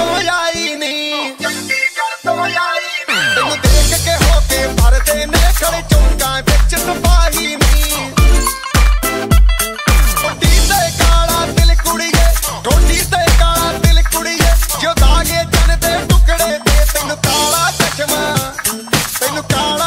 ਚੰਡੀਗੜ੍ਹ ਤੋਂ ਆਈ ਨੀ ਚੰਡੀਗੜ੍ਹ ਤੋਂ ਆਈ ਨੀ ਤੈਨੂੰ ਦੇਖ ਕੇ ਹੋ ਕੇ ਪਰਦੇ ਨੇ ਖੜੇ ਚੌਂਕਾਂ ਵਿੱਚ ਸਪਾਹੀ ਨੀ ਕੋਟੀ ਤੇ ਕਾਲਾ ਦਿਲ ਕੁੜੀਏ ਕੋਟੀ ਤੇ ਕਾਲਾ ਦਿਲ ਕੁੜੀਏ ਜੋ ਦਾਗੇ ਜਨ ਦੇ ਟੁਕੜੇ ਤੇ ਤੈਨੂੰ ਕਾਲਾ ਚਸ਼ਮਾ ਤੈਨੂੰ ਕਾਲਾ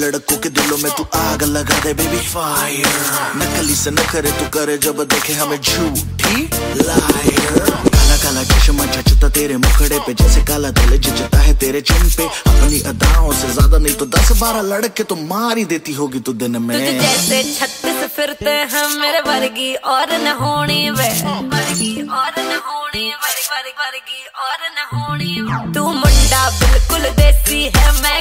लड़कों के दिलों में तू आग लगा दे बेबी फायर नकली से न करे तू करे जब देखे हमें झूठी लायर काला चश्मा जचता तेरे मुखड़े पे, जैसे काला दिल जचता है तेरे चिन पे। अपनी अदाओं से ज़्यादा नहीं तो दस बारह लड़के तो मार ही देती होगी तू दिन में। तुझ जैसे छत्तीस फिरते हैं मेरे वर्गी, और न होनी वे। वर्गी, और न होनी वर्गी वर्गी, और न होनी तू मुंडा बिल्कुल देसी है, मैं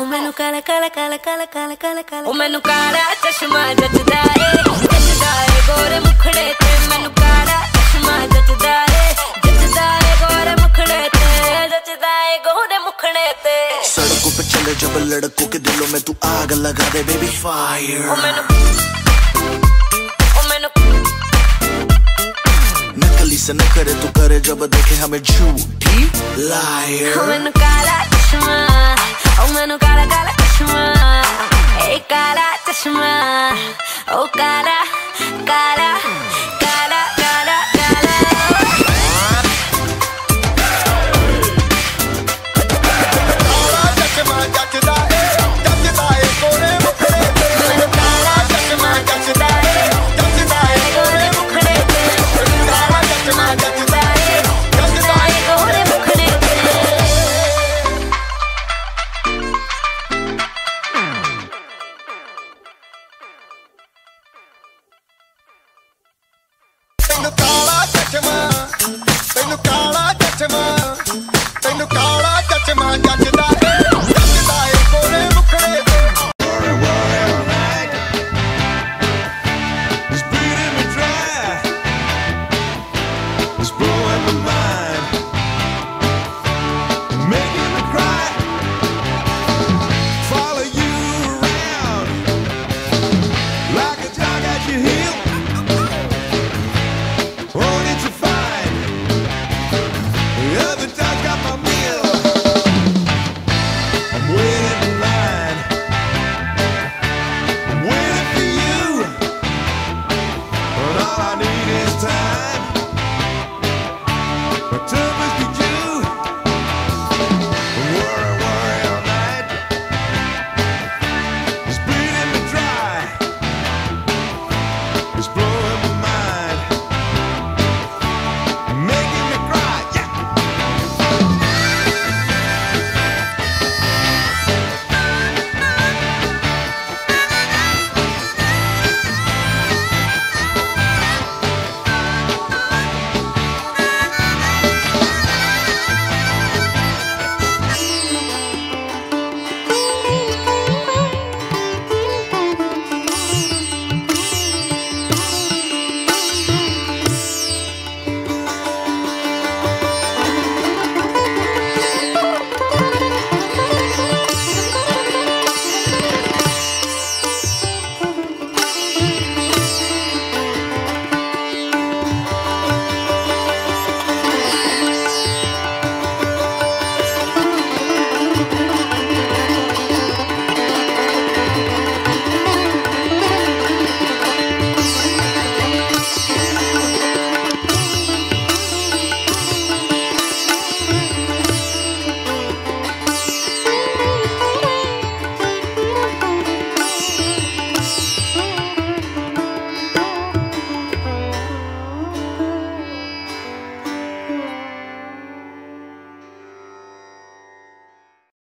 ओ मैनू काला काला काला काला काला काला काला ओ मैनू काला चश्मा जचदा ਏ ਜੱਜਦਾ ਏ ਗੋਰੇ ਮੁਖੜੇ ਤੇ ਮੈਨੂੰ ਕਾਲਾ ਚਸ਼ਮਾ ਜੱਜਦਾ ਏ ਜੱਜਦਾ ਏ ਗੋਰੇ ਮੁਖੜੇ ਤੇ ਜੱਜਦਾ ਏ ਗੋਰੇ ਮੁਖੜੇ ਤੇ सड़कों पे चले जब लड़कों के दिलों में तू आग लगा दे बेबी फायर ਓ ਮੈਨੂੰ ਓ ਮੈਨੂੰ नकली से न करे तू करे जब देखे हमें झूठी お前のガラガラチャシマえいからチャシマおからから ਤੈਨੂੰ ਕਾਲਾ ਚਸ਼ਮਾ ਤੈਨੂੰ ਕਾਲਾ ਚਸ਼ਮਾ ਤੈਨੂੰ ਕਾਲਾ ਚਸ਼ਮਾ ਜੱਜਦਾ।